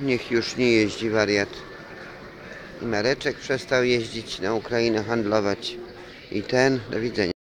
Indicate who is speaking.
Speaker 1: Niech już nie jeździ wariat. I Mareczek przestał jeździć na Ukrainę handlować. I ten, do widzenia.